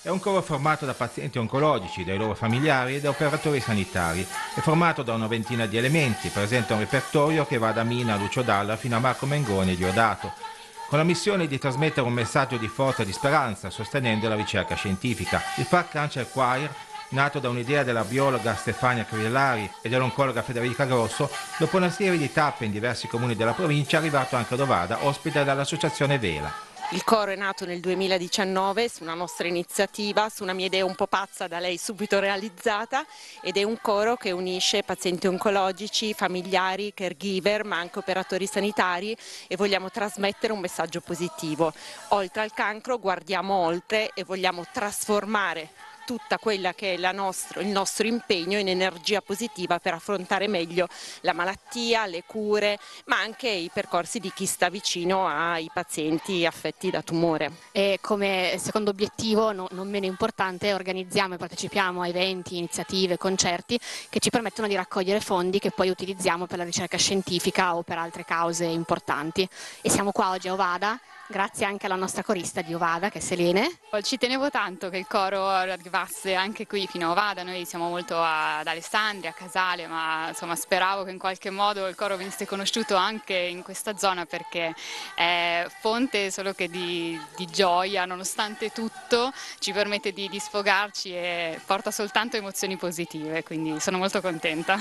È un coro formato da pazienti oncologici, dai loro familiari e da operatori sanitari. È formato da una ventina di elementi, presenta un repertorio che va da Mina a Lucio Dalla fino a Marco Mengoni e Diodato, con la missione di trasmettere un messaggio di forza e di speranza, sostenendo la ricerca scientifica. Il FAC Cancer Choir nato da un'idea della biologa Stefania Crillari e dell'oncologa Federica Grosso, dopo una serie di tappe in diversi comuni della provincia è arrivato anche a Dovada, ospite dall'associazione Vela. Il coro è nato nel 2019 su una nostra iniziativa, su una mia idea un po' pazza da lei subito realizzata ed è un coro che unisce pazienti oncologici, familiari, caregiver ma anche operatori sanitari e vogliamo trasmettere un messaggio positivo. Oltre al cancro guardiamo oltre e vogliamo trasformare tutta quella che è nostro, il nostro impegno in energia positiva per affrontare meglio la malattia, le cure, ma anche i percorsi di chi sta vicino ai pazienti affetti da tumore. E come secondo obiettivo, no, non meno importante, organizziamo e partecipiamo a eventi, iniziative, concerti che ci permettono di raccogliere fondi che poi utilizziamo per la ricerca scientifica o per altre cause importanti. E siamo qua oggi a Ovada grazie anche alla nostra corista di Ovada che è Selene. Ci tenevo tanto che il coro arrivasse anche qui fino a Ovada, noi siamo molto ad Alessandria, a Casale, ma insomma speravo che in qualche modo il coro venisse conosciuto anche in questa zona perché è fonte solo che di, di gioia, nonostante tutto ci permette di, di sfogarci e porta soltanto emozioni positive, quindi sono molto contenta.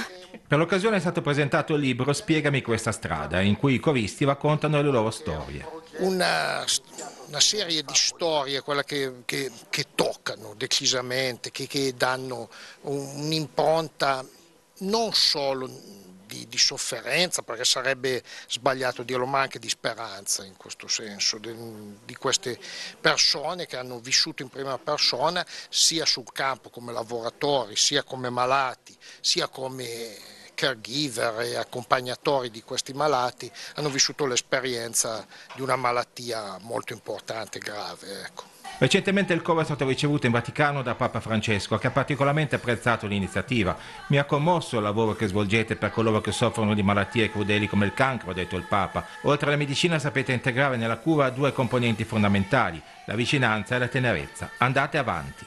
Per l'occasione è stato presentato il libro Spiegami questa strada, in cui i coristi raccontano le loro storie una, una serie di storie che, che, che, toccano decisamente, che, che danno un'impronta non solo di, di, sofferenza, perché sarebbe sbagliato dirlo, ma anche di speranza in questo senso, di, di queste persone che hanno vissuto in prima persona sia sul campo come lavoratori, sia come malati, sia come caregiver e accompagnatori di questi malati hanno vissuto l'esperienza di una malattia molto importante grave. Ecco. Recentemente il coro è stato ricevuto in Vaticano da Papa Francesco che ha particolarmente apprezzato l'iniziativa. Mi ha commosso il lavoro che svolgete per coloro che soffrono di malattie crudeli come il cancro, ha detto il Papa. Oltre alla medicina sapete integrare nella cura due componenti fondamentali, la vicinanza e la tenerezza. Andate avanti.